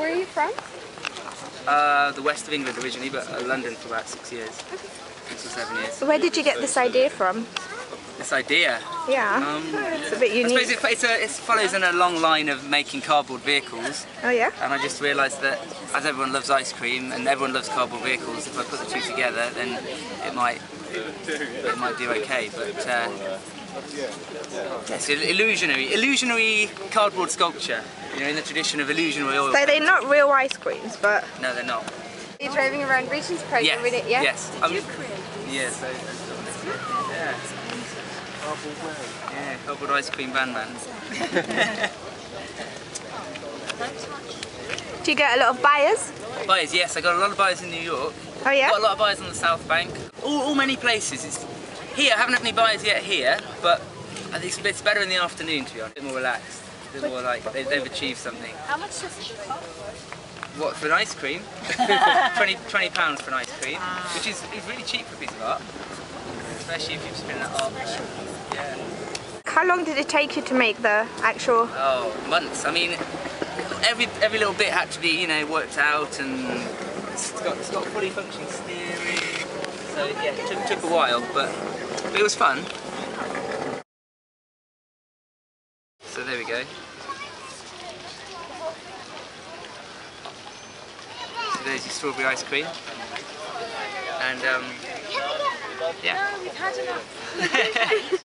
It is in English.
Where are you from? Uh, the west of England originally, but uh, London for about six years, six or seven years. So where did you get this idea from? This idea, Yeah, Um, it's a bit unique. I suppose it, it's a, it follows in a long line of making cardboard vehicles, Oh yeah? and I just realised that as everyone loves ice cream and everyone loves cardboard vehicles, if I put the two together, then it might it might do okay. But uh, it's illusionary, illusionary cardboard sculpture. You know, in the tradition of illusionary oil. So they're not real ice creams, but No, they're not. you're driving around Regent's Park Yes. with it, yeah? Yes. Um, yes. Yeah. Yeah, cardboard ice cream van man. Do you get a lot of buyers? Buyers, yes, I got a lot of buyers in New York. Oh yeah? Got a lot of buyers on the South Bank. All, all many places. It's, here, I haven't had any buyers yet here, but I think it's, it's better in the afternoon to be honest. A bit more relaxed. A bit more like they, they've achieved something. How much does it cost? What, for an ice cream? 20, 20 pounds for an ice cream, which is, is really cheap for a piece of art. Especially if you've spent that art. Yeah. How long did it take you to make the actual... Oh, months. I mean, every every little bit had to be, you know, worked out, and it's got, it's got fully functioning steering. So yeah, it took, took a while, but, but it was fun. So there we go. So there's your strawberry ice cream, and um, yeah. No, we've had enough.